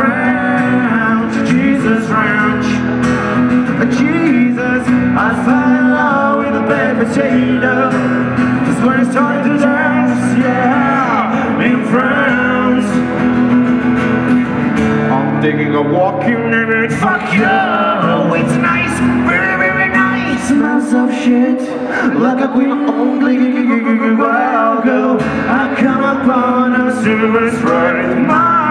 Ranch, Jesus Ranch, Jesus, I fell in love with a baby potato, just when it's time to dance, yeah, in France. I'm thinking a walking in it, fuck you, oh, it's nice, very, very nice, Mess of shit, like a queen only, wow, go, I come upon a silver right, my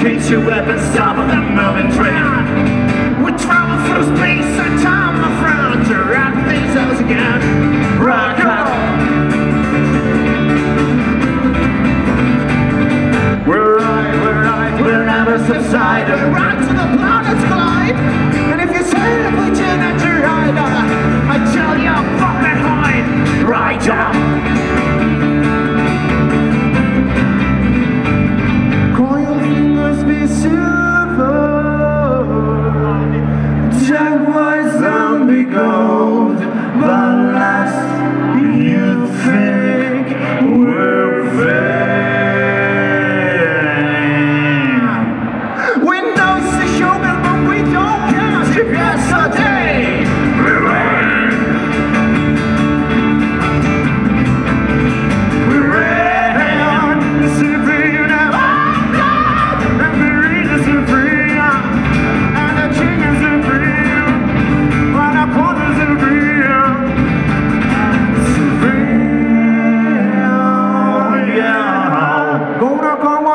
Keeps your weapons stop of the moving train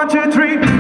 one, two, three.